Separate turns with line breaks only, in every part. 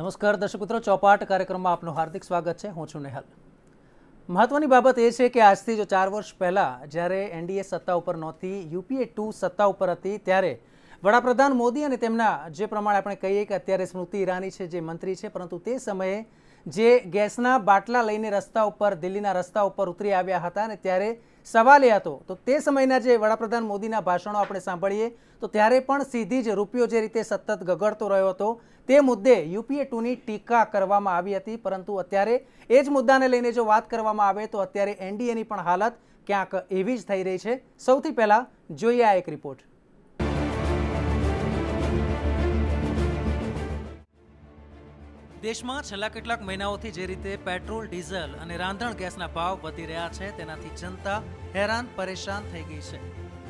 નમસ્કાર દર્શક મિત્રો, ચોપાટ કાર્યક્રમમાં આપનું હાર્દિક સ્વાગત છે. હું છું નેહલ. મહત્વની બાબત એ છે કે આજથી જો ચાર વર્ષ પહેલાં જ્યારે એનડીએ સત્તા ઉપર નહોતી, યુપીએ ટુ સત્તા ઉપર હતી, ત્યારે વડાપ્રધાન મોદી અને તેમના જે પ્રમાણે આપણે કહીએ કે અત્યારે સ્મૃતિ ઈરાની છે, જે મંત્રી છે, પરંતુ તે સમયે જે ગેસના બાટલા લઈને રસ્તા ઉપર, દિલ્હીના રસ્તા ઉપર ઉતરી આવ્યા હતા અને ત્યારે સવાલ એ હતો, તો તે સમયના જે વડાપ્રધાન મોદીના ભાષણો આપણે સાંભળીએ, તો ત્યારે પણ સીધી જ રૂપિયો જે રીતે સતત ગગડતો રહ્યો હતો તે મુદ્દે યુપીએ ટુની ટીકા કરવામાં આવી હતી, પરંતુ અત્યારે એ જ મુદ્દાને લઈને જો વાત કરવામાં આવે તો અત્યારે એનડીએની પણ હાલત ક્યાંક એવી જ થઈ રહી છે. સૌથી પહેલાં જોઈએ આ એક રિપોર્ટ. દેશમાં છેલ્લા કેટલાક મહિનાઓથી જે રીતે પેટ્રોલ, ડીઝલ અને રાંધણ ગેસના ભાવ વધી રહ્યા છે, તેનાથી જનતા હેરાન, પરેશાન થઈ ગઈ છે.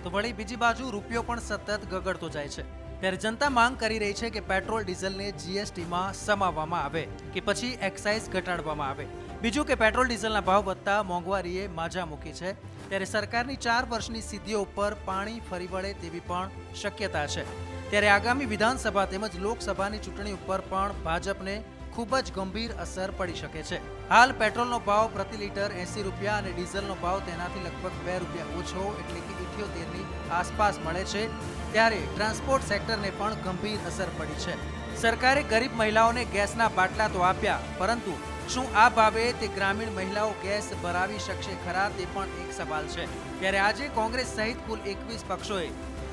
તો વળી બીજી બાજુ રૂપિયો પણ સતત ગગડતો જાય છે. ત્યારે જનતા માંગ કરી રહી છે કે પેટ્રોલ, ડીઝલને જીએસટીમાં સમાવવામાં આવે કે પછી એક્સાઇઝ ઘટાડવામાં આવે. બીજું કે પેટ્રોલ, ડીઝલના ભાવ વધતા મોંઘવારીએ માજા મૂકી છે. ત્યારે સરકારની ચાર વર્ષની સિદ્ધિઓ ઉપર પાણી ફરી વળે તેવી પણ શક્યતા છે. ત્યારે આગામી વિધાનસભા તેમજ લોકસભાની ચૂંટણી ઉપર પણ ભાજપને ખૂબ જ ગંભીર અસર પડી શકે છે. હાલ પેટ્રોલનો ભાવ પ્રતિ લીટર એસી રૂપિયા અને ડીઝલનો ભાવ તેનાથી લગભગ બે રૂપિયા ઓછો એટલે કે ઇઠ્યોતેરની આસપાસ મળે છે, ત્યારે ટ્રાન્સપોર્ટ સેક્ટરને પણ ગંભીર અસર પડી છે. સરકારે ગરીબ મહિલાઓને ગેસના બાટલા તો આપ્યા, પરંતુ શું આ ભાવે તે ગ્રામીણ મહિલાઓ ગેસ ભરાવી શકશે ખરા તે પણ એક સવાલ છે. ત્યારે આજે કોંગ્રેસ સહિત કુલ એકવીસ પક્ષોએ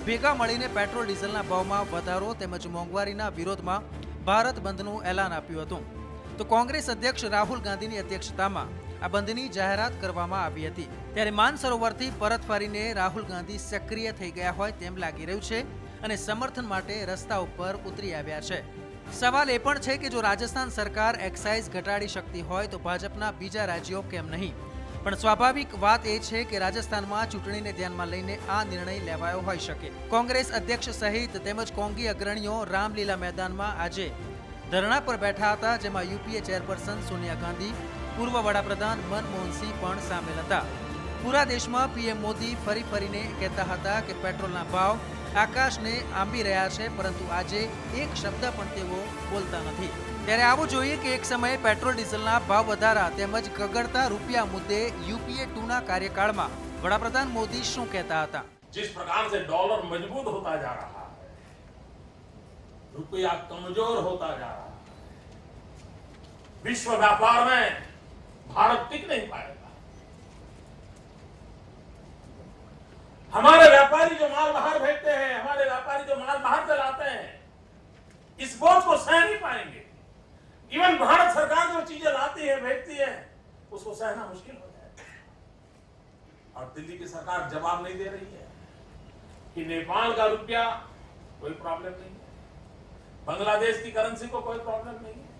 ભેગા મળીને પેટ્રોલ ડીઝલના ભાવમાં વધારો તેમજ મોંઘવારીના વિરોધમાં ભારત બંધનું એલાન આપ્યું હતું. તો કોંગ્રેસ અધ્યક્ષ રાહુલ ગાંધીની અધ્યક્ષતામાં આ બંધની જાહેરાત કરવામાં આવી હતી. ત્યારે માનસરોવરથી પરત ફરીને રાહુલ ગાંધી સક્રિય થઈ ગયા હોય તેમ લાગી રહ્યું છે અને સમર્થન માટે રસ્તા ઉપર ઉતરી આવ્યા છે. સવાલ એ પણ છે કે જો રાજસ્થાન સરકાર એક્સાઇઝ ઘટાડી શકતી હોય તો ભાજપના બીજા રાજ્યો કેમ નહીં? પણ સ્વાભાવિક વાત એ છે કે રાજસ્થાનમાં ચૂંટણીને ધ્યાનમાં લઈને આ નિર્ણય લેવાયો હોઈ શકે. કોંગ્રેસ અધ્યક્ષ સહિત તેમજ કોંગી અગ્રણીઓ રામલીલા મેદાનમાં આજે ધરણા પર બેઠા હતા, જેમાં યુપીએ ચેરપર્સન સોનિયા ગાંધી, પૂર્વ વડાપ્રધાન મનમોહનસિંહ પણ સામેલ હતા. પૂરા દેશમાં પીએમ મોદી ફરી ફરીને કહેતા હતા કે પેટ્રોલના ભાવ આકાશને આંબી રહ્યા છે, પરંતુ આજે એક શબ્દ પણ તેઓ બોલતા નથી. ત્યારે આવું જોઈએ કે એક સમયે પેટ્રોલ ડીઝલના ભાવ વધારા તેમજ ગગડતા રૂપિયા મુદ્દે યુપીએ ટુના કાર્યકાળમાં વડાપ્રધાન મોદી શું કહેતા હતા
जिस प्रकार से डॉलर मजबूत होता जा रहा है रुपया कमजोर होता जा रहा है विश्व व्यापार में भारत टिक नहीं पाएगा हमारे व्यापारी जो माल बाहर भेजते हैं हमारे व्यापारी जो माल बाहर चलाते हैं इस बोझ को सह नहीं पाएंगे इवन भारत सरकार जो चीज़ें लाती है, भेजती है, उसको सहना मुश्किल हो जाएगा और दिल्ली की सरकार जवाब नहीं दे रही है कि नेपाल का रुपया कोई प्रॉब्लम नहीं है। बांग्लादेश की करेंसी को कोई प्रॉब्लम नहीं है।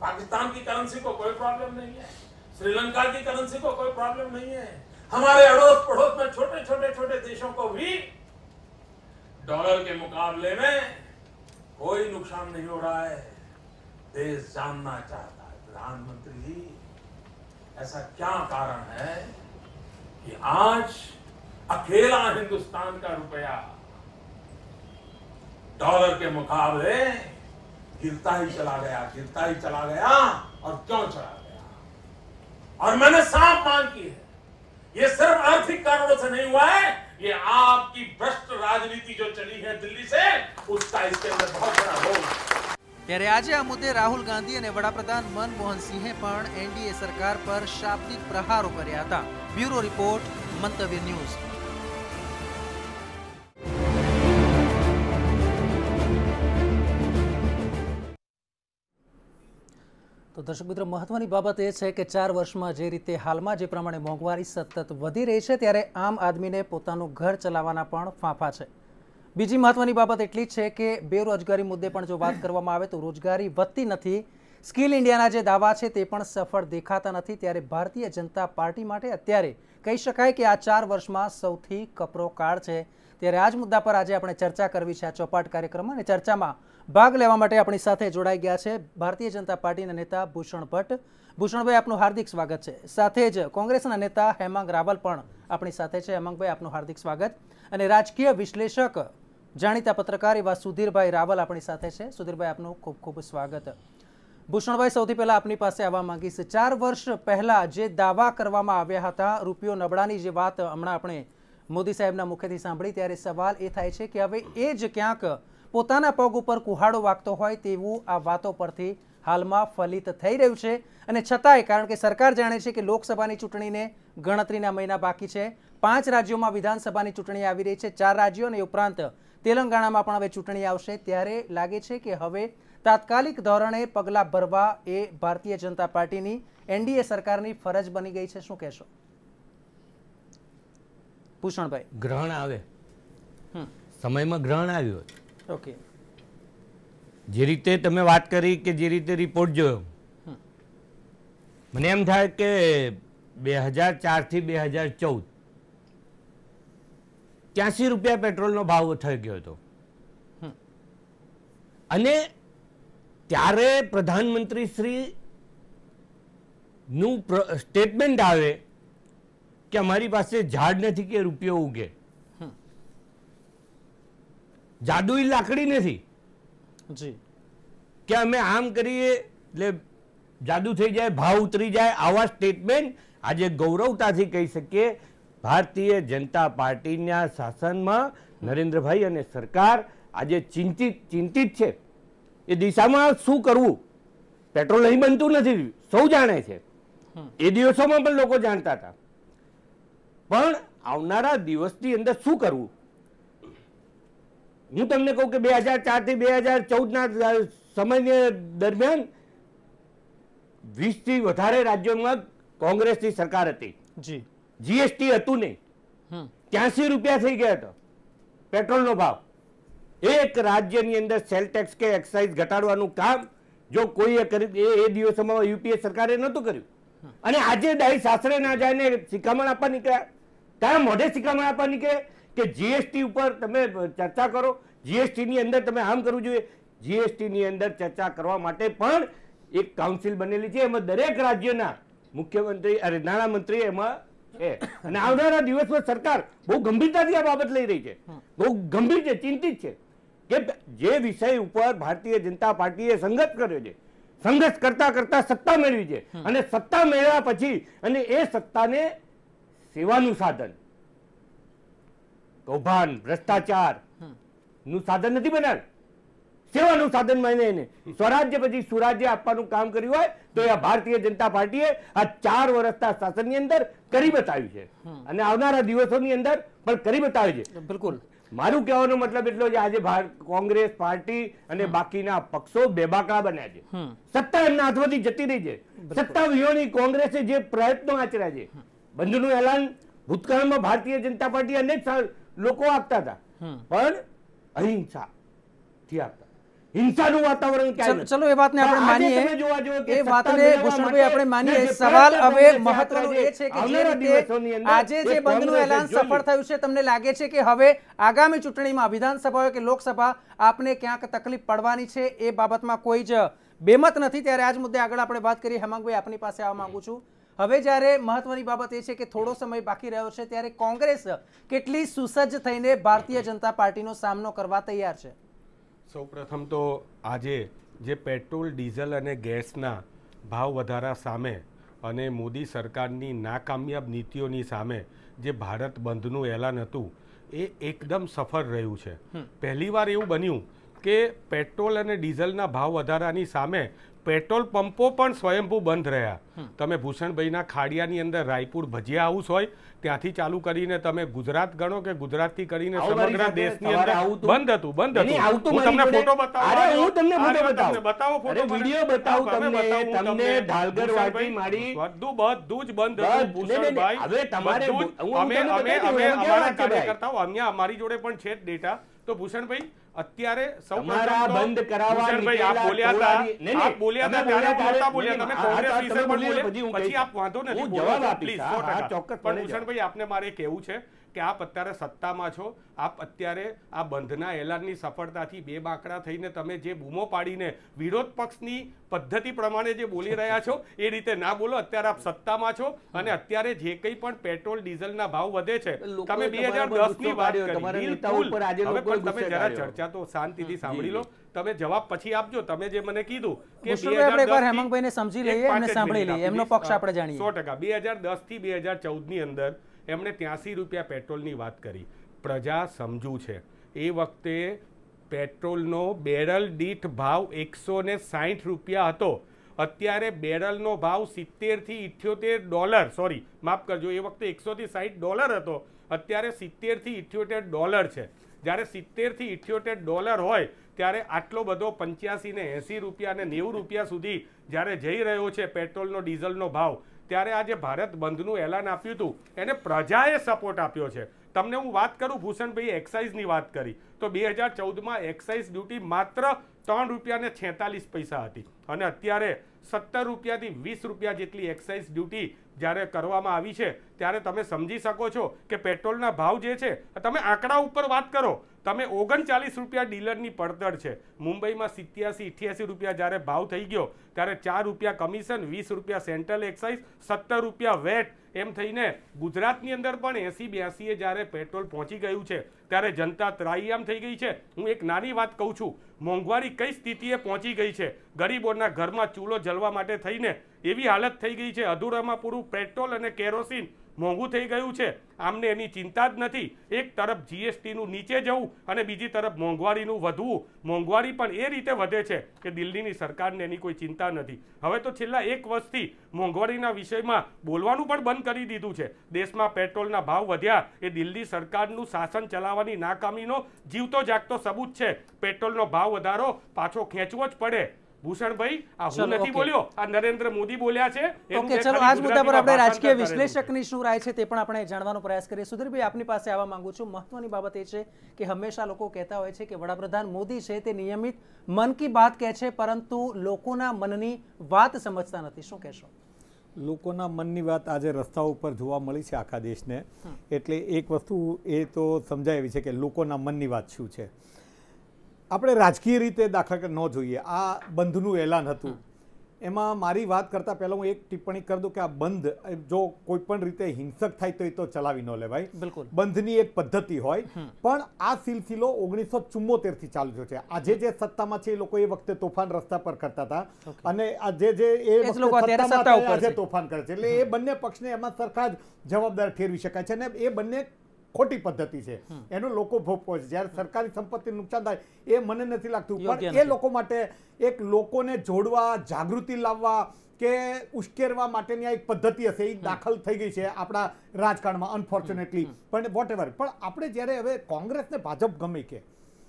पाकिस्तान की करेंसी को कोई प्रॉब्लम नहीं है। श्रीलंका की करेंसी को कोई प्रॉब्लम नहीं है। हमारे अड़ोस पड़ोस में छोटे छोटे छोटे देशों को भी डॉलर के मुकाबले में कोई नुकसान नहीं हो रहा है। देश जानना चाहता है। प्रधानमंत्री जी, ऐसा क्या कारण है कि आज अकेला हिंदुस्तान का रुपया डॉलर के मुकाबले गिरता ही चला गया, गिरता ही चला गया और क्यों चला गया? और मैंने साफ़ मांग की है, ये सिर्फ़ आर्थिक कारणों से नहीं हुआ है, ये आपकी भ्रष्ट राजनीति जो चली है दिल्ली से, उसका इसके अंदर बहुत बड़ा रोल है।
ત્યારે આજે આ મુદ્દે રાહુલ ગાંધી અને વડાપ્રધાન મનમોહન સિંહે પણ એનડીએ સરકાર પર શાબ્દિક પ્રહારો કર્યા હતા. Bureau report, Mantavya News. તો દર્શક મિત્રો, મહત્વની બાબત એ છે કે ચાર વર્ષમાં જે રીતે હાલમાં જે પ્રમાણે મોંઘવારી સતત વધી રહી છે, ત્યારે આમ આદમીને પોતાનું ઘર ચલાવવાના પણ ફાંફા છે. બીજી મહત્વની બાબત એટલી છે કે બેરોજગારી મુદ્દે પણ જો વાત કરવામાં આવે તો રોજગારી વધતી નથી. સ્કિલ ઇન્ડિયાના જે દાવા છે તે પણ સફળ દેખાતા નથી. ત્યારે ભારતીય જનતા પાર્ટી માટે અત્યારે કહી શકાય કે આ ચાર વર્ષમાં સૌથી કપરો કાળ છે. ત્યારે આ જ મુદ્દા પર આજે આપણે ચર્ચા કરવી છે આ ચોપાટ કાર્યક્રમમાં અને ચર્ચામાં ભાગ લેવા માટે આપણી સાથે જોડાઈ ગયા છે ભારતીય જનતા પાર્ટીના નેતા ભૂષણ ભટ્ટ. ભૂષણભાઈ, આપનું હાર્દિક સ્વાગત છે. સાથે જ કોંગ્રેસના નેતા હેમાંગ રાવલ પણ આપણી સાથે છે. હેમાંગભાઈ, આપનું હાર્દિક સ્વાગત. અને રાજકીય વિશ્લેષક જાણીતા પત્રકાર એવા સુધીરભાઈ રાવલ આપણી સાથે છે. સુધીરભાઈ, આપનું ખૂબ ખૂબ સ્વાગત. ભૂષણભાઈ, સૌથી પહેલા આપની પાસે આવવા માંગીશ. ચાર વર્ષ પહેલા જે દાવા કરવામાં આવ્યા હતા, રૂપિયો નબળાની જે વાત હમણાં આપણે મોદી સાહેબના મુખેથી સાંભળી, ત્યારે સવાલ એ થાય છે કે હવે એ જ ક્યાંક પોતાના પગ ઉપર કુહાડો વાગતો હોય તેવું આ વાતો પરથી હાલમાં ફલિત થઈ રહ્યું છે. અને છતાંય, કારણ કે સરકાર જાણે છે કે લોકસભાની ચૂંટણીને ગણતરીના મહિના બાકી છે, પાંચ રાજ્યોમાં વિધાનસભાની ચૂંટણી આવી રહી છે, ચાર રાજ્યો અને ઉપરાંત તેલંગાણામાં પણ હવે ચૂંટણી આવશે. ત્યારે લાગે છે કે હવે તાત્કાલિક ધોરણે પગલાં ભરવા એ ભારતીય જનતા પાર્ટીની એનડીએ સરકારની ફરજ બની ગઈ છે. શું કહેશો? ભૂષણભાઈ.
ગ્રહણ આવે. સમયમાં ગ્રહણ આવ્યું
ઓકે.
જે રીતે તમે વાત કરી કે જે રીતે રિપોર્ટ જોયો. મને એમ થાય કે બે હજાર ચારથી બે હજાર ચૌદ ત્યાંસી રૂપિયા પેટ્રોલનો ભાવ થઈ ગયો હતો. અને ત્યારે પ્રધાનમંત્રી શ્રી નું સ્ટેટમેન્ટ આવે કે અમારી પાસે ઝાડ નથી કે રૂપિયો ઉગે. જાદુઈ લાકડી નથી.
જી.
કે અમે આમ કરીએ એટલે જાદુ થઈ જાય ભાવ ઉતરી જાય આવા સ્ટેટમેન્ટ આજે ગૌરવતાથી કહી શકીએ ભારતીય જનતા પાર્ટીના શાસનમાં નરેન્દ્રભાઈ અને સરકાર આજે ચિંતિત ચિંતિત છે. એ દિશામાં શું કરવું? પેટ્રોલ નહીં બનતું નથી સૌ જાણે છે. એ દિવસોમાં પણ લોકો જાણતા હતા. પણ આવનારા દિવસની અંદર શું કરવું? હું તમને કહું કે બે હજાર ચારથી બે હજાર ચૌદના સમય દરમિયાન વીસથી વધારે રાજ્યોમાં કોંગ્રેસની સરકાર હતી.
જી.
જીએસટી હતું નહીં. ત્યાંસી રૂપિયા થઈ ગયા હતો. પેટ્રોલનો ભાવ. એક રાજ્યની અંદર સેલ ટેક્સ કે એક્સાઇઝ ઘટાડવાનું કામ જો કોઈએ કરી એ એ દિવસોમાં યુપીએ સરકારે નહોતું કર્યું. અને આજે ડાઈ સાસરે ના જાય ને શિખામણ આપવા નીકળ્યા. કયા મોઢે શિખામણ આપવા નીકળે કે જીએસટી ઉપર તમે ચર્ચા કરો. જીએસટીની અંદર તમે આમ કરવું જોઈએ. જીએસટીની અંદર ચર્ચા કરવા માટે પણ એક કાઉન્સિલ બનેલી છે. એમાં દરેક રાજ્યના મુખ્યમંત્રી અરે નાણામંત્રી એમાં છે અને આવનારા દિવસમાં સરકાર બહુ ગંભીરતાથી આ બાબત લઈ રહી છે. બહુ ગંભીર છે ચિંતિત છે કે જે વિષય ઉપર ભારતીય જનતા પાર્ટીએ સંઘર્ષ કર્યો છે. સંઘર્ષ કરતા કરતા સત્તા મેળવી છે. અને સત્તા મેળવ્યા પછી અને એ સત્તાને સેવાનું સાધન. કૌભાંડ ભ્રષ્ટાચારનું સાધન નથી બનાવ્યું. સેવાનું સાધન માને એને. સ્વરાજ્ય પછી સુરાજ્ય આપવાનું કામ કર્યું હોય તો એ ભારતીય જનતા પાર્ટીએ આ ચાર વર્ષના શાસનની અંદર કરી બતાવ્યું છે. અને આવનારા દિવસોની અંદર પણ કરી બતાવ્યું છે.
બિલકુલ.
મારું કહેવાનો મતલબ એટલો છે આજે કોંગ્રેસ પાર્ટી અને બાકીના પક્ષો બેબાકડા બન્યા છે. સત્તા એમના હાથમાંથી જતી રહી છે. સત્તા વિહોણી કોંગ્રેસે જે પ્રયત્નો આચર્યા છે. બંધનું એલાન ભૂતકાળમાં ભારતીય જનતા પાર્ટી અનેક લોકો આપતા હતા. પણ અહિંસા થી આપતા હિંસાનું વાતાવરણ ક્યાં
ચલો એ વાતને આપણે માનીએ. એ વાતને ભૂષણભાઈ આપણે માનીએ. સવાલ હવે મહત્વનો એ છે કે જે રીતે આજે જે બંધનું એલાન સફળ થયું છે તમને લાગે છે કે હવે આગામી ચૂંટણીમાં વિધાનસભા કે લોકસભા આપને ક્યાંક તકલીફ પડવાની છે એ બાબતમાં કોઈ જ બેમત નથી. ત્યારે આજ મુદ્દે આગળ આપણે વાત કરીએ. હેમાંગભાઈ આપની પાસે આવવા માંગુ છું. હવે જ્યારે મહત્વની બાબત એ છે કે થોડો સમય બાકી રહ્યો છે ત્યારે કોંગ્રેસ કેટલી સુસજ્જ થઈને ભારતીય જનતા પાર્ટીનો સામનો કરવા તૈયાર છે?
સૌપ્રથમ તો આજે જે પેટ્રોલ ડીઝલ અને ગેસના ભાવ વધારા સામે અને મોદી સરકારની નાકામયાબ નીતિઓની સામે જે ભારત બંધનું એલાન હતું એ એકદમ સફળ રહ્યું છે. પહેલીવાર એવું બન્યું કે પેટ્રોલ અને ડીઝલના ભાવ વધારાની સામે પેટ્રોલ પંપો પણ સ્વયંભૂ બંધ રહ્યા તમે ભૂષણભાઈના ખાડિયાની અંદર રાયપુર ભજીયા હાઉસ હોય ત્યાંથી ચાલુ કરીને તમે ગુજરાત ગણો કે ગુજરાતથી કરીને સમગ્ર દેશની અંદર બંધ હતું બંધ હતું હું તમને ફોટો બતાવું
અરે હું તમને ફોટો બતાવું.
બતાવો ફોટો
વિડિયો બતાવું તમને, તમને. ઢાલગર વાટી મારી.
બધું બધું જ બંધ હતું. ભૂષણભાઈ
હવે તમારે
અમે અમે અમે અમારા? કાર્યકર્તાઓ અહીંયા અમારી જોડે પણ છે ડેટા તો ભૂષણભાઈ અત્યારે સૌ
બંધ કરાવવા
આપ બોલ્યા હતા. આપ બોલ્યા હતા ત્યારે બોલતા
બોલ્યા.
તમે કોંગ્રેસ વિશે પણ
બોલ્યા પછી.
આપ વાંધો નથી
હું જવાબ
આપી.
ચોક્કસ
પણ ભૂષણભાઈ આપને મારે કહેવું છે. કે આપ અત્યારે સત્તામાં છો આપ અત્યારે આ બંધના એલાનની સફળતાથી બે બાંકડા થઈને તમે જે બૂમો પાડીને વિરોધ પક્ષની પદ્ધતિ પ્રમાણે જે બોલી રહ્યા છો એ રીતે ના બોલો. અત્યારે આપ સત્તામાં છો અને અત્યારે જે કંઈ પણ પેટ્રોલ ડીઝલના ભાવ વધે છે તમે બે હજાર દસની દસની
ગુસ્સો
વાત કરી. હવે પણ તમે જરા ચર્ચા તો શાંતિથી સાંભળી લો. તમે જવાબ પછી આપજો. તમે જે મને કીધું કે
આપણે એકવાર
2010
સમજી લઈએ અને સાંભળી લઈએ. એમનો પક્ષ આપણે જાણીએ.
સો ટકા. બે હજાર દસથી બે હજાર ચૌદની અંદર એમણે ત્યાંસી રૂપિયા પેટ્રોલની વાત કરી. પ્રજા સમજુ છે. એ વખતે પેટ્રોલનો બેરલ દીઠ ભાવ એકસો ને સાહીઠ રૂપિયા હતો. અત્યારે બેરલનો ભાવ સિત્તેરથી ઇઠ્યોતેર ડોલર, સોરી, માફ કરજો, એ વખતે એકસોથી સાહીઠ ડોલર હતો. અત્યારે સિત્તેરથી ઇઠ્યોતેર ડોલર છે. જ્યારે સિત્તેરથી ઇઠ્યોતેર ડોલર હોય, ત્યારે આટલો બધો પંચ્યાસી ને એંસી રૂપિયા અને નેવું રૂપિયા સુધી જ્યારે જઈ રહ્યો છે પેટ્રોલનો, ડીઝલનો ભાવ ત્યારે આ જે ભારત બંધનું એલાન આપ્યું હતું. એને પ્રજાએ સપોર્ટ આપ્યો છે. તમને હું વાત કરું ભૂષણભાઈ એક્સાઇઝની વાત કરી. તો બે હજાર ચૌદમાં એક્સાઇઝ ડ્યુટી માત્ર ત્રણ રૂપિયાને છેતાલીસ પૈસા હતી. અને અત્યારે સત્તર રૂપિયાથી વીસ રૂપિયા જેટલી એક્સાઇઝ ડ્યુટી જ્યારે કરવામાં આવી છે, ત્યારે તમે સમજી શકો છો કે પેટ્રોલના ભાવ જે છે, તમે આંકડા ઉપર વાત કરો. તમે ઓગણચાલીસ રૂપિયા ડીલરની પડતર છે. મુંબઈમાં સિત્યાસી, ઇઠ્યાસી રૂપિયા જ્યારે ભાવ થઈ ગયો, ત્યારે ચાર રૂપિયા કમિશન, વીસ રૂપિયા સેન્ટ્રલ એક્સાઇઝ, સત્તર રૂપિયા વેટ, એમ થઈને ગુજરાતની અંદર પણ એસી બ્યાસીએ જ્યારે પેટ્રોલ પહોંચી ગયું છે, ત્યારે જનતા ત્રાહિયામ થઈ ગઈ છે. હું એક નાની વાત કહું છું. મોંઘવારી કઈ સ્થિતિએ પહોંચી ગઈ છે? ગરીબોના ઘરમાં ચૂલો જલવા માટે થઈને એવી હાલત થઈ ગઈ છે. અધૂરામાં પૂરું પેટ્રોલ અને કેરોસીન મોંઘું થઈ ગયું છે. આમને એની ચિંતા જ નથી. એક તરફ જીએસટીનું નીચે જવું અને બીજી તરફ મોંઘવારીનું વધવું. મોંઘવારી પણ એ રીતે વધે છે કે દિલ્હીની સરકારને એની કોઈ ચિંતા નથી. હવે તો છેલ્લા એક વર્ષથી મોંઘવારીના વિષયમાં બોલવાનું પણ બંધ કરી દીધું છે. દેશમાં પેટ્રોલના ભાવ વધ્યા એ દિલ્હી સરકારનું શાસન ચલાવવાની નાકામીનો જીવતો જાગતો સબૂત છે. પેટ્રોલનો ભાવ વધારો પાછો ખેંચવો જ પડે. ભૂષણભાઈ આ હું નથી બોલ્યો આ નરેન્દ્ર મોદી બોલ્યા છે.
ઓકે ચલો આજ મુદ્દા પર આપણે રાજકીય. વિશ્લેષકની શું રાય છે તે પણ આપણે જાણવાનો પ્રયાસ કરીએ. સુધીરભાઈ આપની પાસે આવવા માંગુ છું. મહત્વની બાબત એ છે કે હંમેશા લોકો કહેતા હોય છે કે વડાપ્રધાન મોદી છે તે નિયમિત મન કી બાત કહે છે પરંતુ લોકોના મનની વાત સમજતા નથી. શું કહેશો?
લોકોના મનની વાત આજે રસ્તા ઉપર જોવા મળી છે આખા દેશને. એટલે એક વસ્તુ એ તો સમજાય એવી છે કે લોકોના મનની વાત શું છે? આપણે રાજકીય રીતે દાખલા ન જોઈએ. આ બંધનું એલાન હતું. એમાં મારી વાત કરતા પહેલાં હું એક ટિપ્પણી કરી દઉં કે આ બંધ જો કોઈ પણ રીતે હિંસક થાય તો એ તો ચલાવી ન લેવાય.
બિલકુલ.
બંધની એક પદ્ધતિ હોય. પણ આ સિલસિલો ઓગણીસો ચુમ્મોતેરથી ચાલુ થયો છે. આજે જે સત્તામાં છે એ લોકો એ વખતે તોફાન રસ્તા પર કરતા હતા. અને આ જે જે એ આજે તોફાન કરે છે. એટલે એ બંને પક્ષને એમાં સરખા જ જવાબદાર ઠેરવી શકાય છે. અને એ બંને ખોટી પદ્ધતિ છે. એનો લોકો ભોગવો છે. જ્યારે સરકારી સંપત્તિ નુકસાન થાય એ મને નથી લાગતું. પણ એ લોકો માટે એક લોકોને જોડવા જાગૃતિ લાવવા કે ઉશ્કેરવા માટેની આ એક પદ્ધતિ હશે. એ દાખલ થઈ ગઈ છે આપણા રાજકારણમાં અનફોર્ચ્યુનેટલી પણ વોટ એવર પણ આપણે જ્યારે હવે કોંગ્રેસ ને ભાજપ ગમે કે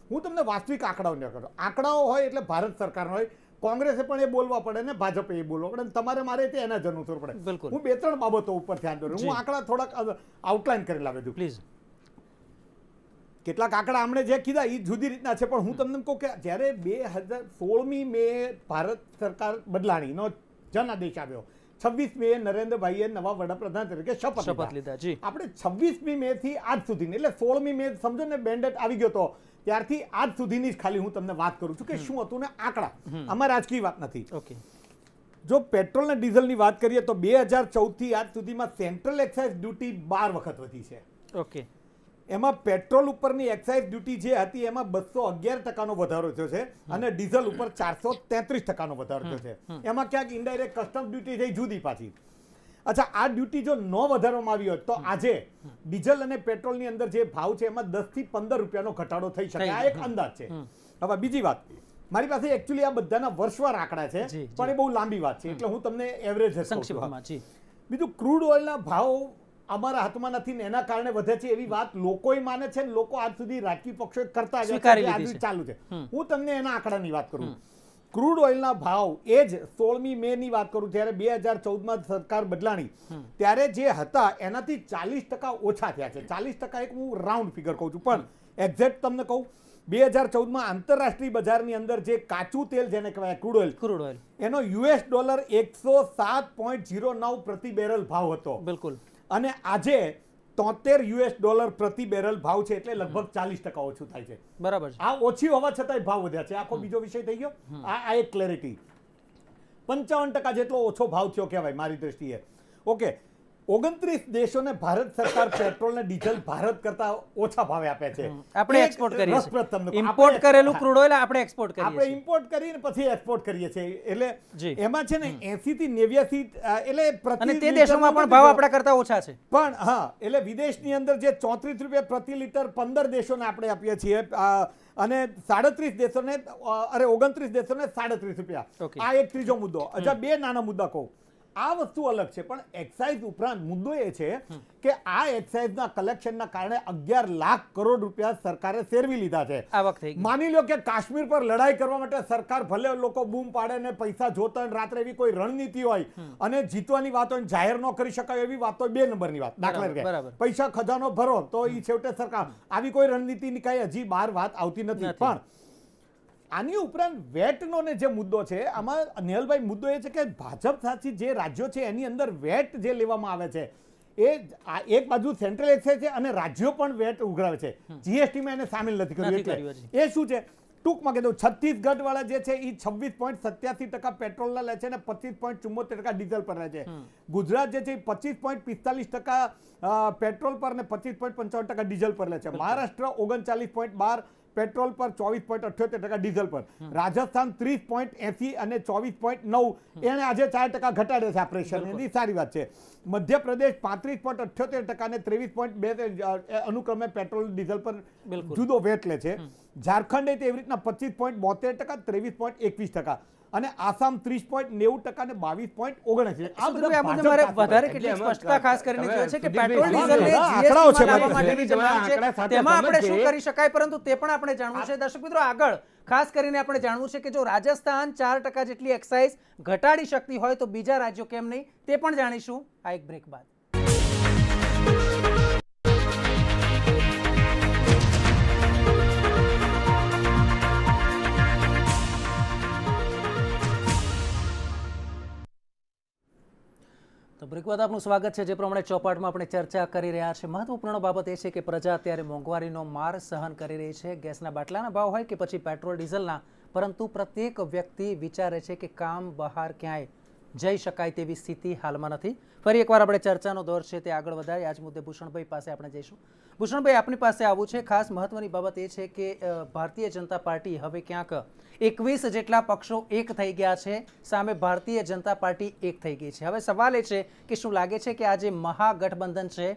હું તમને વાસ્તવિક આંકડાઓ ન કરું આંકડાઓ હોય એટલે ભારત સરકાર હોય કોંગ્રેસે પણ એ બોલવા પડે ને ભાજપે એ બોલવા પડે તમારે મારે તે એના જ અનુસરવું પડે.
બિલકુલ.
હું બે ત્રણ બાબતો ઉપર ધ્યાન દોરું હું આંકડા થોડાક આઉટલાઈન કરી લાવ્યો છું.
પ્લીઝ.
કેટલાક આંકડા આમણે જે કીધા એ જુદી રીતના છે પણ હું તમને કહું કે જ્યારે બે હજાર સોળમી મે ભારત સરકાર બદલાણીનો જનાદેશ આવ્યો છવ્વીસ મે નરેન્દ્રભાઈએ નવા વડાપ્રધાન તરીકે શપથ
શપથ લીધા, જી.
આપણે છવ્વીસમી મે થી આજ સુધી એટલે સોળમી મે સમજો ને બેન્ડેટ આવી ગયો તો ત્યારથી આજ સુધીની જ ખાલી હું તમને વાત કરું છું કે શું હતું ને આંકડા. આમાં રાજકીય વાત નથી.
ઓકે.
જો પેટ્રોલ અને ડીઝલની વાત કરીએ તો બે હજાર ચૌદથી આજ સુધીમાં સેન્ટ્રલ એક્સાઇઝ ડ્યુટી બાર વખત વધી છે.
ઓકે.
એમાં પેટ્રોલ ઉપરની એક્સાઇઝ ડ્યુટી જે હતી એમાં બસો અગિયાર ટકાનો વધારો થયો છે અને ડીઝલ ઉપર ચારસો તેત્રીસ ટકાનો વધારો થયો છે. એમાં ક્યાંક ઇન્ડાયરેક્ટ કસ્ટમ ડ્યુટી થઈ જુદી પાછી. અચ્છા આ ડ્યુટી જો ન વધારવામાં આવી હોત તો આજે ડીઝલ અને પેટ્રોલની અંદર જે ભાવ છે એમાં દસથી પંદર રૂપિયાનો ઘટાડો થઈ શકે. આ એક અંદાજ છે. હવે બીજી વાત. મારી પાસે એકચ્યુઅલી આ બધાના વર્ષવાર આંકડા છે. પણ એ બહુ લાંબી વાત છે. એટલે હું તમને એવરેજ બીજું ક્રૂડ ઓઇલના ભાવ અમારા હાથમાં નથી ને એના કારણે વધે છે એવી વાત લોકોય માને છે ને લોકો આજ સુધી રાજકીય પક્ષો કરતા ચાલુ છે. હું તમને એના આંકડાની વાત કરું. ક્રૂડ ઓઇલના ભાવ એ જ સોળમી મે ની વાત કરું ત્યારે બે હજાર ચૌદમાં સરકાર બદલાણી. ત્યારે જે હતા એનાથી ચાલીસ ટકા ઓછા થયા છે. ચાલીસ ટકા એક હું રાઉન્ડ ફિગર કહું છું. પણ એક્ઝેક્ટ તમને કહું બે હજાર ચૌદમાં આંતરરાષ્ટ્રીય બજારની અંદર જે કાચું તેલ જેને કહેવાય ક્રૂડ ઓઇલ
ક્રૂડ ઓઇલ.
એનો યુએસ ડોલર એકસો સાત પોઈન્ટ જીરો નવ પ્રતિ બેરલ ભાવ હતો.
બિલકુલ.
અને આજે તોતેર યુએસ ડોલર પ્રતિ બેરલ ભાવ છે એટલે લગભગ ચાલીસ ટકા ઓછું થાય છે.
બરાબર
આ ઓછી હોવા છતાંય ભાવ વધ્યા છે. આખો બીજો વિષય થઈ ગયો. આ આ એક ક્લેરિટી પંચાવન ટકા જેટલો ઓછો ભાવ થયો કહેવાય મારી દ્રષ્ટિએ. ઓકે ઓગણત્રીસ દેશોને ભારત સરકાર પેટ્રોલ ને ડીઝલ ભારત કરતા ઓછા ભાવે આપે છે.
આપણે એક્સપોર્ટ કરીએ છીએ. ઇમ્પોર્ટ કરેલું ક્રૂડ ઓઇલ આપણે એક્સપોર્ટ કરીએ
આપણે ઇમ્પોર્ટ કરીને પછી એક્સપોર્ટ કરીએ છીએ. એટલે એમાં છે ને 80 થી 89 એટલે પ્રતિ
અને તે દેશોમાં પણ ભાવ. આપણા કરતા ઓછા છે.
પણ હા એટલે વિદેશની અંદર જે ચોત્રીસ રૂપિયા પ્રતિ લિટર પંદર દેશોને આપણે આપીએ છીએ અને સાડત્રીસ દેશોને અ, અરે ઓગણત્રીસ દેશોને સાડત્રીસ રૂપિયા. આ એક ત્રીજો મુદ્દો. અચ્છા બે નાના મુદ્દા કહું. આ વસ્તુ અલગ છે પણ એક્સાઇઝ ઉપરાંત મુદ્દો એ છે કે આ એક્સાઇઝના કલેક્શનના કારણે અગિયાર લાખ કરોડ રૂપિયા સરકારે ફેરવી લીધા છે. માની લો કે કાશ્મીર પર લડાઈ કરવા માટે સરકાર ભલે લોકો બૂમ પાડે ને પૈસા જોતા રાત્રે એવી કોઈ રણનીતિ હોય અને જીતવાની વાત હોય જાહેર ન કરી શકાય એવી વાત હોય બે નંબરની વાત દાખલા તરીકે. પૈસા ખજાનો ભરો તો એ છેવટે સરકાર આવી કોઈ રણનીતિની કઈ હજી બહાર વાત આવતી નથી. પણ આની ઉપરાંત વેટનો ને જે મુદ્દો છે આમાં નિહલભાઈ મુદ્દો એ છે કે ભાજપ સાથે જે રાજ્યો છે એની અંદર વેટ જે લેવામાં આવે છે એ એક બાજુ સેન્ટ્રલ એક્સાઇઝ છે અને રાજ્યો પણ વેટ ઉઘરાવે છે. જીએસટીમાં એને સામેલ નથી કર્યું એટલે. એ શું છે? ટૂંકમાં કીધું છત્તીસગઢ વાળા જે છે એ છવ્વીસ પોઈન્ટ સત્યાસી ટકા પેટ્રોલના લે છે અને પચીસ પોઈન્ટ ચુમ્મોતેર ટકા ડીઝલ પર રહે છે. ગુજરાત જે છે એ પચીસ પોઈન્ટ પિસ્તાલીસ ટકા પેટ્રોલ પર અને પચીસ પોઈન્ટ પંચાવન ટકા ડીઝલ પર લે છે. મહારાષ્ટ્ર ઓગણચાલીસ પોઈન્ટ બાર પેટ્રોલ પર ચોવીસ પોઈન્ટ અઠ્યોતેર ટકા ડીઝલ પર. રાજસ્થાન ત્રીસ પોઈન્ટ એસી અને ચોવીસ પોઈન્ટ નવ. એણે આજે ચાર ટકા ઘટાડે છે આ પ્રેશર એની સારી વાત છે. મધ્યપ્રદેશ પાંત્રીસ પોઈન્ટ અઠ્યોતેર ટકા અને ત્રેવીસ પોઈન્ટ બે અનુક્રમે પેટ્રોલ ડીઝલ પર જુદો વેટ લે છે. ઝારખંડ તે એવી રીતના પચીસ પોઈન્ટ બોતેર ટકા ત્રેવીસ પોઈન્ટ એકવીસ ટકા. અને આસામ ત્રીસ પોઈન્ટ નેવું ટકા ને બાવીસ પોઈન્ટ ઓગણસી
વધારે સ્પષ્ટતા ખાસ કરીને જોઈએ છે. કે પેટ્રોલ તેમાં આપણે શું કરી શકાય પરંતુ તે પણ આપણે જાણવું છે. દર્શક મિત્રો આગળ ખાસ કરીને આપણે જાણવું છે કે જો રાજસ્થાન ચાર ટકા જેટલી એક્સાઇઝ ઘટાડી શકતી હોય તો બીજા રાજ્યો કેમ નહીં તે પણ જાણીશું આ એક બ્રેક બાદ. બાદ આપનું સ્વાગત છે. જે પ્રમાણે ચોપાટમાં આપણે ચર્ચા કરી રહ્યા છે. મહત્વપૂર્ણ બાબત એ છે કે પ્રજા અત્યારે મોંઘવારીનો માર સહન કરી રહી છે. ગેસના બાટલાના ભાવ હોય કે પછી પેટ્રોલ, ડીઝલના, પરંતુ પ્રત્યેક વ્યક્તિ વિચારે છે કે કામ બહાર ક્યાંય જઈ શકાય તેવી સ્થિતિ હાલમાં નથી. ફરી એકવાર આપણે ચર્ચાનો દોર છે તે આગળ વધારે. આજ મુદ્દે ભૂષણભાઈ પાસે આપણે જઈશું. ભૂષણભાઈ, આપની પાસે આવવું છે. ખાસ મહત્વની બાબત એ છે કે ભારતીય જનતા પાર્ટી હવે ક્યાંક એકવીસ જેટલા પક્ષો એક થઈ ગયા છે. સામે ભારતીય જનતા પાર્ટી એક થઈ ગઈ છે. હવે સવાલ એ છે કે શું લાગે છે કે આ જે મહાગઠબંધન છે,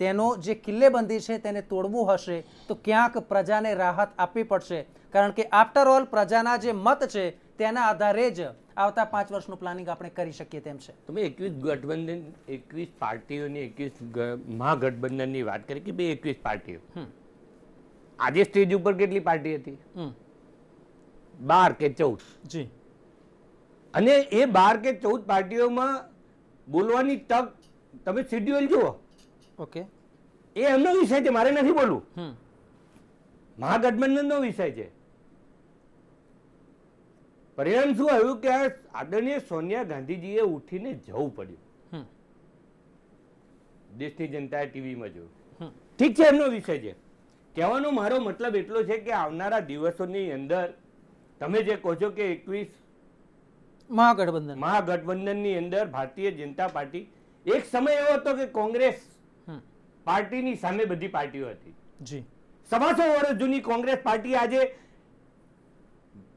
તેનો જે કિલ્લેબંધી છે તેને તોડવું હશે? તો ક્યાંક પ્રજાને રાહત આપવી પડશે? કારણ કે આફ્ટર ઓલ પ્રજાના જે મત છે તેના આધારે જ આવતા પાંચ વર્ષનું પ્લાનિંગ આપણે કરી શકીએ તેમ છે.
તમે એકવીસ ગઠબંધન એકવીસ પાર્ટીઓની એકવીસ મહાગઠબંધનની વાત કરી કે ભાઈ એકવીસ પાર્ટીઓ. આજે સ્ટેજ ઉપર કેટલી પાર્ટી હતી? બાર કે ચૌદ.
જી.
અને એ બાર કે ચૌદ પાર્ટીઓમાં બોલવાની તક તમે શેડ્યુલ જુઓ.
ઓકે.
એ એમનો વિષય છે મારે નથી બોલવું. મહાગઠબંધનનો વિષય છે. પરિણામ શું આવ્યું કે આદરણીય સોનિયા ગાંધીજીએ ઉઠીને જવું પડ્યું. દેશની જનતાએ ટીવીમાં જોયું. ઠીક છે એમનો વિષય છે. કહેવાનો મારો મતલબ એટલો છે કે આવનારા દિવસોની અંદર તમે જે કહો છો કે એકવીસ
મહાગઠબંધન.
મહાગઠબંધનની અંદર ભારતીય જનતા પાર્ટી એક સમય એવો હતો કે કોંગ્રેસ પાર્ટીની સામે બધી પાર્ટીઓ હતી.
જી.
સવાસો વર્ષ જૂની કોંગ્રેસ પાર્ટી આજે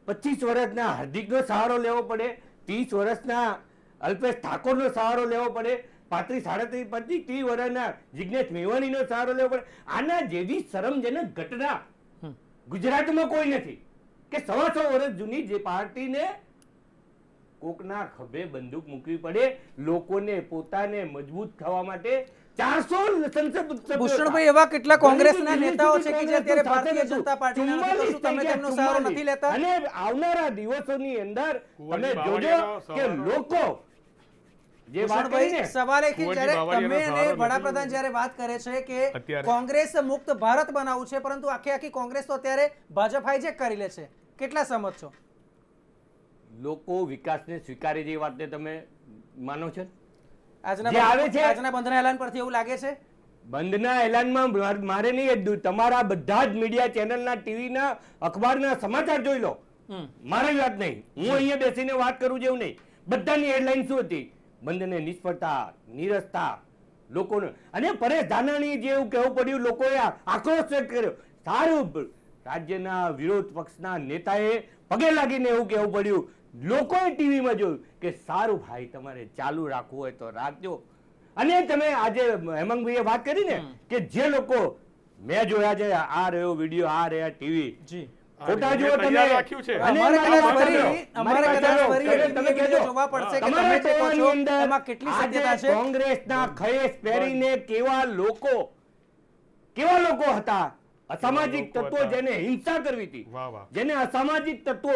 પચીસ વર્ષના હાર્દિકનો સહારો લેવો પડે ત્રીસ વર્ષના અલ્પેશ ઠાકોરનો સહારો લેવો પડે પાંત્રીસ સાડત્રીસ પચીસ ત્રીસ વર્ષના જિજ્ઞેશ મેવાણીનો સહારો લેવો પડે. આના જેવી શરમજનક ઘટના ગુજરાતમાં કોઈ નથી. કે સવાસો વર્ષ જૂની જે પાર્ટીને કોકના ખભે બંદૂક મૂકવી પડે લોકોને પોતાને મજબૂત થવા માટે ચારસો સંસદ
ભૂષણભાઈ એવા કેટલા કોંગ્રેસના નેતાઓ છે કે જે અત્યારે ભારતીય જનતા પાર્ટીના નથી. તમે તેમનો સહારો નથી લેતા?
અને આવનારા દિવસોની અંદર તમે જોજો કે લોકો વાત
સવાલ એ કે જ્યારે તમે અને વડાપ્રધાન જ્યારે વાત કરે છે કે કોંગ્રેસ મુક્ત ભારત બનાવવું છે પરંતુ આખી આખી કોંગ્રેસ તો અત્યારે ભાજપ હાઈજેક કરી લે છે. કેટલા સમજ છો?
લોકો વિકાસને સ્વીકારે જે વાતને તમે માનો છો?
આજના
આવે છે-
આજના બંધના એલાન પરથી એવું લાગે છે?
બંધના એલાનમાં માર- નહીં તમારા બધા જ મીડિયા ચેનલના ટીવીના અખબારના સમાચાર જોઈ લો. મારી વાત નહીં. હું અહીંયા બેસીને વાત કરું જેવું નહીં. બધાની હેડલાઇન શું હતી? બંધને નિષ્ફળતા નિરસતા લોકોને અને પરેશ ધાનાણી જે એવું કહેવું પડ્યું લોકોએ આક્રોશ વ્યક્ત કર્યો. સારું રાજ્યના વિરોધ પક્ષના નેતાએ પગે લાગીને એવું કહેવું પડ્યું. લોકોએ ટીવીમાં જોયું કે સારું ભાઈ તમારે ચાલુ રાખવું હોય તો રાખજો. અને તમે આજે હેમંતભાઈએ વાત કરી ને કે જે લોકો મેં જોયા છે આ રહ્યો વીડિયો આ રહ્યા ટીવી. ફોટા જુઓ તમે.
રાખ્યું છે.
અમારે કદાચ ફરી- અમારે કદાચ ફરી
તમે કહેજો.
જોવા પડશે કે તમે જે કહો છો, એમાં કેટલી સત્યતા છે?
કોંગ્રેસના ખયેશ પહેરીને કેવા લોકો કેવા લોકો હતા? અસામાજિક તત્વો જેને હિંસા કરવી હતી. જેને અસામાજિક તત્વો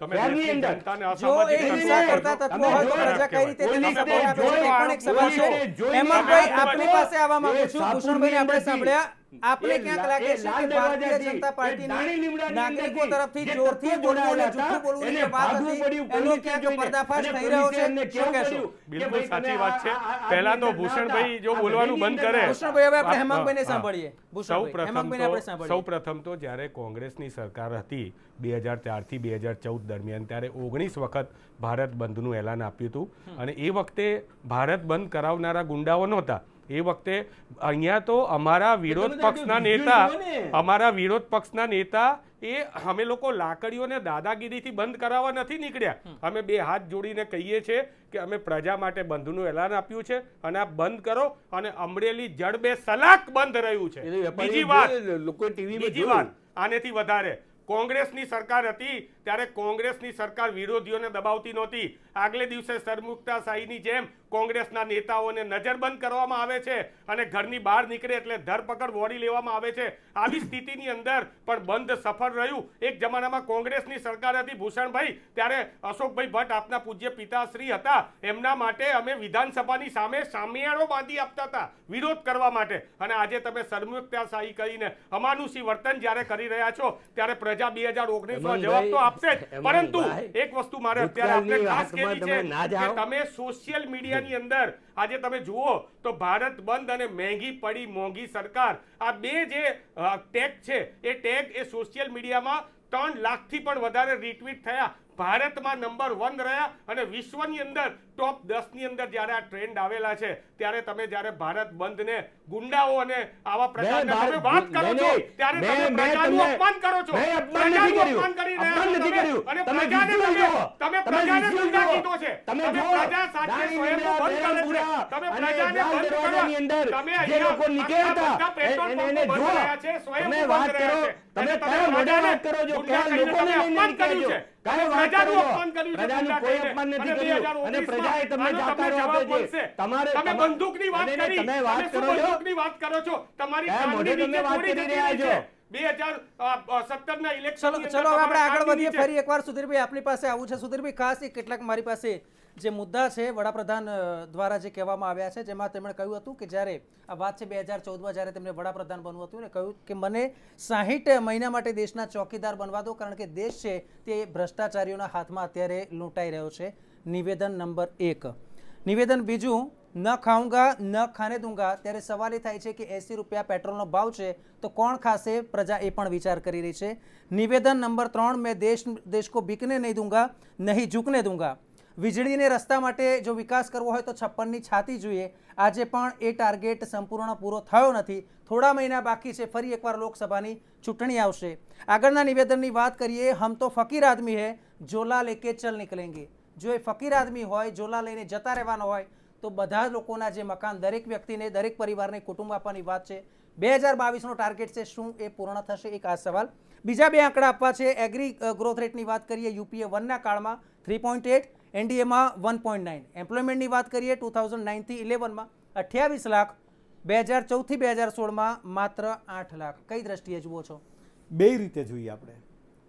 તમે
શહેરની
દેશની
અંદર.
જનતાને
જો
અસામાજિક
એ
તત્વો
હિંસા
તમે
કરતા
કરજો.
તત્વો હોય તો
જોઈ
પ્રજા કઈ રીતે તેને
પોલીસને
સપોર્ટ આપે છે
જોઈ-
એ પણ એક સવાલ છે.
પોલીસને જોઈને
હેમંતભાઈ
તમે
આપની પાસે આવવા માંગુ છું ભૂષણભાઈ આપણે સાંભળ્યા. આપને
એ
ક્યાંક લાગે છે કે ભારતીય જનતા
એ
પાર્ટીની નાગરિકો તરફથી જોરથી બોલવું અને જૂઠું બોલવું
એને
વાત હતી એનો ક્યાંક પર્દાફાશ થઈ રહ્યો છે
એમને
શું
કેવું
કહેશો?
બિલકુલ સાચી વાત છે. પહેલા તો ભૂષણભાઈ જો બોલવાનું બંધ કરે.
ભૂષણભાઈ, હવે આપણે હેમાંગભાઈને સાંભળીએ.
સૌ
ભૂષણભાઈ,
પ્રથમ
હેમાંગભાઈને આપણે
તો
સાંભળીએ.
સૌ પ્રથમ તો જ્યારે કોંગ્રેસની સરકાર હતી બે હજાર ચારથી બે હજાર ચૌદ દરમિયાન ત્યારે ઓગણીસ વખત ભારત બંધનું એલાન આપ્યું હતું. અને એ વખતે ભારત બંધ કરાવનારા ગુંડાઓ નહોતા. એ વખતે અહીંયા તો અમારા વિરોધ પક્ષના નેતા
ને.
અમારા વિરોધ પક્ષના નેતા એ અમે લોકો લાકડીઓને દાદાગીરીથી બંધ કરાવવા નથી નીકળ્યા. અમે બે હાથ જોડીને કહીએ છીએ કે અમે પ્રજા માટે બંધનું એલાન આપ્યું છે અને આ બંધ કરો અને અમરેલી જડબે સલાક બંધ રહ્યું છે. બીજી વાત
લોકો ટીવી
બીજી વાત આનેથી વધારે કોંગ્રેસની સરકાર હતી ત્યારે કોંગ્રેસની સરકાર વિરોધીઓને દબાવતી નહોતી. આગલે દિવસે સરમુખતા જેમ કોંગ્રેસના નેતાઓને નજરબંધ કરવામાં આવે છે અને ઘરની બહાર નીકળે એટલે ધરપકડ વોડી લેવામાં આવે છે. આવી સ્થિતિની અંદર પણ બંધ સફળ રહ્યું. એક જમાનામાં કોંગ્રેસની સરકાર હતી ભૂષણભાઈ. ત્યારે અશોકભાઈ ભટ્ટ આપના પૂજ્ય પિતાશ્રી હતા. એમના માટે અમે વિધાનસભાની સામે સામિયાળો બાંધી આપતા હતા. વિરોધ કરવા માટે. અને આજે તમે સરમુખતાશાહી કરીને અમાનુષી વર્તન જ્યારે કરી રહ્યા છો, ત્યારે પ્રજા બે હજાર ઓગણીસમાં જવાબ તો આપશે જ પરંતુ એક વસ્તુ મારે અત્યારે આપણે ખાસ કહેવી છે કે તમે સોશિયલ મીડિયાની અંદર આજે તમે જુઓ તો ભારત બંધ અને મહેંગી પડી મોંઘી સરકાર. આ બે જે ટેગ છે એ ટેગ એ સોશિયલ મીડિયામાં ત્રણ લાખથી પણ વધારે રીટ્વીટ થયા. ભારતમાં નંબર વન રહ્યા અને વિશ્વની અંદર ટોપ દસની અંદર જ્યારે આ ટ્રેન્ડ આવેલા છે ત્યારે તમે જ્યારે ભારત બંધને ગુંડાઓ અને આવા પ્રકારના તમે વાત કરો છો ત્યારે તમે પ્રજાનું અપમાન કરો છો.
અપમાન
પ્રજાનું અપમાન કરી રહ્યા છો. અને પ્રજાને તમે તમે પ્રજાને ગુંડા કીધો છે.
તમે
પ્રજા સાથે
દાણી
બંધ કરે છે. તમે પ્રજાને બંધ
કરો
તમે
જે લોકો નીકળ્યા હતા એને-
રહ્યા છે,
સ્વયં
બંધ રહ્યા છે.
તમે કયા મોઢે વાત કરો છો? કયા લોકોને લઈને નીકળ્યા
છે.
વાત
પ્રજાનું
કરો છો?
અપમાન કર્યું છે
પ્રજાનું
ગુંડા
કોઈ અપમાન નથી કર્યું. અને પ્રજાએ તમને જાકારો આપ્યો છે. તમારે
તમે બંદૂકની વાત
નહીં, નહીં,
કરી.
તમે વાત કરો છો?
બંદૂકની વાત કરો છો? તમારી
કયા મોઢે
કાનની નીચે
વાત કરી રહ્યા છો?
છે. 2017 ના ઇલેક્શન
ચલો ચલો આપણે આગળ વધીએ. ફરી એકવાર સુધીરભાઈ આપણી પાસે આવું છે. સુધીરભાઈ ખાસ કેટલાક મારી પાસે જે મુદ્દા છે, વડાપ્રધાન દ્વારા જે કહેવામાં આવ્યા છે, જેમાં તેમણે કહ્યું હતું કે જ્યારે આ વાત છે બે હજાર ચૌદમાં જ્યારે તેમણે વડાપ્રધાન બનવું હતું ને કહ્યું કે મને સાહીઠ મહિના માટે દેશના ચોકીદાર બનવા દો, કારણ કે દેશ છે તે ભ્રષ્ટાચારીઓના હાથમાં અત્યારે લૂંટાઈ રહ્યો છે. નિવેદન નંબર એક. નિવેદન બીજું, ન ખાઉંગા, ન ખાને દૂંગા. ત્યારે સવાલ એ થાય છે કે એંસી રૂપિયા પેટ્રોલનો ભાવ છે તો કોણ ખાશે? પ્રજા એ પણ વિચાર કરી રહી છે. નિવેદન નંબર ત્રણ, મેં દેશ દેશ કો બિકને નહીં દૂંગા, નહીં ઝૂકને દૂંગા. વીજળીને રસ્તા માટે જો વિકાસ કરવો હોય તો છપ્પનની છાતી જોઈએ. આજે પણ એ ટાર્ગેટ સંપૂર્ણ પૂરો થયો નથી. થોડા મહિના બાકી છે, ફરી એકવાર લોકસભાની ચૂંટણી આવશે. આગળના નિવેદનની વાત કરીએ, હમ તો ફકીર આદમી હે જોલા લેકે ચલ નીકળેંગે જો એ ફકીર આદમી હોય જોલા લઈને જતા રહેવાનો હોય, તો બધા લોકોના જે મકાન, દરેક વ્યક્તિને, દરેક પરિવારને કુટુંબ આપવાની વાત છે. બે હજાર બાવીસનો ટાર્ગેટ છે, શું એ પૂર્ણ થશે? એક આ સવાલ. બીજા બે આંકડા આપવા છે, એગ્રી ગ્રોથ રેટની વાત કરીએ યુપીએ વનના કાળમાં થ્રી પોઈન્ટ એટ એનડીએમાં વન પોઈન્ટ નાઇન. એમ્પ્લોયમેન્ટની વાત કરીએ, ટુ થાઉઝન્ડ નાઇનથી ઇલેવનમાં અઠ્યાવીસ લાખ, બે હજાર ચૌદથી બે હજાર સોળમાં માત્ર આઠ લાખ. કઈ દ્રષ્ટિએ જુઓ છો?
બે રીતે જોઈએ આપણે.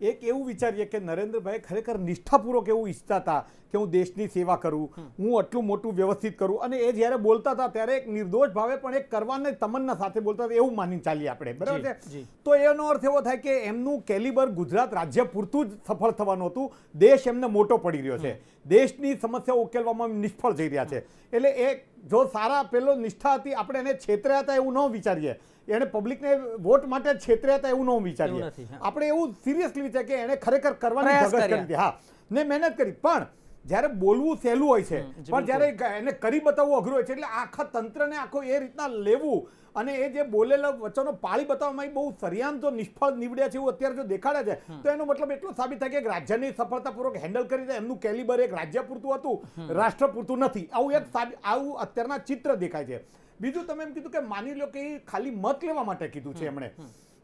એક એવું વિચારીએ કે નરેન્દ્રભાઈ ખરેખર નિષ્ઠાપૂર્વક એવું ઈચ્છતા હતા કે હું દેશની સેવા કરું હું આટલું મોટું વ્યવસ્થિત કરું. અને એ જ્યારે બોલતા હતા ત્યારે એક નિર્દોષ ભાવે પણ એક કરવાને તમન્ના સાથે બોલતા હતા એવું માની ચાલીએ આપણે. બરાબર છે? તો એનો અર્થ એવો થાય કે એમનું કેલિબર ગુજરાત રાજ્ય પૂરતું જ સફળ થવાનું હતું. દેશ એમને મોટો પડી રહ્યો છે. દેશની સમસ્યાઓ ઉકેલવામાં નિષ્ફળ જઈ રહ્યા છે. એટલે એ જો સારા પેલો નિષ્ઠા હતી આપણે એને છેતર્યા હતા એવું ન વિચારીએ. એણે પબ્લિકને વોટ માટે છેતર્યા હતા એવું ન વિચારીએ. આપણે એવું સિરિયસલી વિચાર કે એણે ખરેખર કરવાની ધગશ કરી હા. ને મહેનત કરી. પણ જ્યારે બોલવું સહેલું હોય છે પણ જ્યારે એને કરી બતાવવું અઘરું હોય છે એટલે આખા તંત્રને આખો એ રીતના લેવું અને એ જે બોલેલા વચનો પાળી બતાવવામાં બહુ સરિયામ જો નિષ્ફળ નીવડ્યા છે એવું અત્યારે જો દેખાડે છે તો એનો મતલબ એટલો સાબિત થાય કે એક રાજ્યની સફળતાપૂર્વક હેન્ડલ કરી દે એમનું કેલિબર એક રાજ્ય પૂરતું હતું રાષ્ટ્ર પૂરતું નથી. આવું એક આવું અત્યારના ચિત્ર દેખાય છે. બીજું તમે એમ કીધું કે માની લો કે એ ખાલી મત લેવા માટે કીધું છે એમણે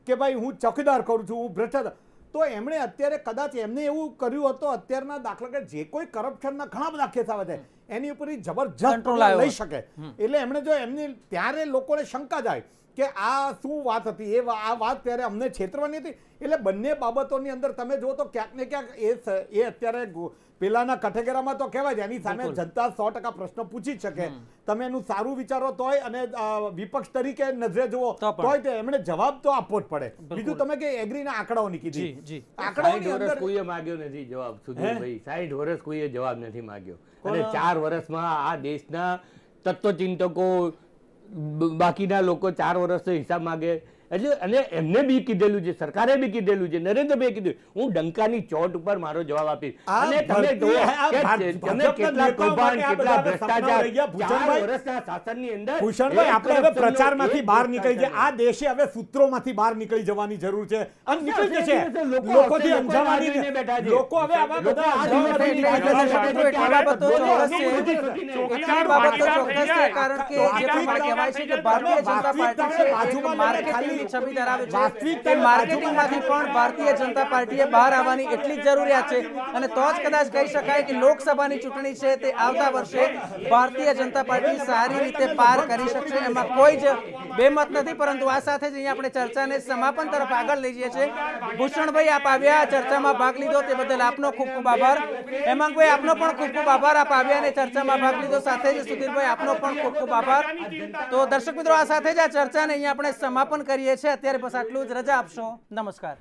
કે ભાઈ હું ચોકીદાર કરું છું હું ભ્રષ્ટાચાર તો એમણે અત્યારે કદાચ એમને એવું કર્યું હતું અત્યારના દાખલા કે જે કોઈ કરપ્શનના ઘણા બધા કેસ આવે છે એની ઉપર જબરજસ્ત. લઈ શકે. એટલે એમણે જો એમની ત્યારે લોકોને શંકા જાય. કે આ શું વાત હતી? એ આ વાત ત્યારે અમને છેતરવાની હતી. એટલે બંને બાબતોની અંદર તમે જો તો ક્યાંક ને ક્યાંક એ એ અત્યારે પેલાના કટેગરામાં તો કહેવાય છે એની સામે જનતા સો ટકા પ્રશ્ન પૂછી શકે. તમે એનું સારું વિચારો તોય અને વિપક્ષ તરીકે નજરે જુઓ તોય તે એમણે જવાબ તો આપવો જ પડે. બીજું તમે કે એગ્રીના આંકડાઓની
ની
કીધી આંકડાઓની અંદર
કોઈએ માગ્યો નથી જવાબ સુધીરભાઈ. સાઈઠ વર્ષ કોઈએ જવાબ નથી માગ્યો. અને ચાર વર્ષમાં આ દેશના તત્વચિંતકો બાકીના લોકો ચાર વર્ષનો હિસાબ માગે એટલે અને એમને બી કીધેલું છે સરકારે બી કીધેલું છે નરેન્દ્રભાઈ કીધું હું ડંકાની ચોટ ઉપર મારો જવાબ આપીશ. અને તમે તમે કેટલા કૌભાંડ, કેટલા ભ્રષ્ટાચાર ચાર
ભૂષણભાઈ,
વર્ષના શાસનની અંદર
ભૂષણભાઈ આપણે હવે પ્રચારમાંથી બહાર નીકળી જાય આ દેશે હવે સૂત્રોમાંથી બહાર નીકળી જવાની જરૂર છે. અને નીકળી જશે.
લોકો
લોકોથી અંજાવાની
બેઠા છે.
લોકો હવે આવા બધા
કારણ કે જે
વાસ્તવિકતા
પ્રમાણે કહેવાય છે કે ભારતીય જનતા પાર્ટી છે. એક માર્કેટિંગની છબી ધરાવે છે.
વાસ્તવિકતા
એ માર્કેટિંગમાંથી પણ ભારતીય જનતા પાર્ટીએ બહાર આવવાની એટલી જ જરૂરિયાત છે. અને તો જ કદાચ કહી શકાય કે લોકસભાની ચૂંટણી છે તે આવતા વર્ષે ભારતીય જનતા પાર્ટી સારી રીતે પાર કરી શકશે. એમાં કોઈ જ બેમત નથી, પરંતુ આ સાથે જ અહીંયા આપણે ચર્ચાને સમાપન તરફ આગળ લઈ જઈએ છીએ. ભૂષણભાઈ, આપ આવ્યા ચર્ચામાં ભાગ લીધો, તે બદલ આપનો ખૂબ ખૂબ આભાર. હેમાંગભાઈ, આપનો પણ ખૂબ ખૂબ આભાર, આપ આવ્યા અને ચર્ચામાં ભાગ લીધો, સાથે જ સુધીરભાઈ, આપનો પણ ખૂબ ખૂબ આભાર. તો દર્શક મિત્રો, આ સાથે જ આ ચર્ચાને અહીંયા આપણે સમાપન કરીએ છીએ. અત્યારે બસ આટલું જ. રજા આપશો. નમસ્કાર.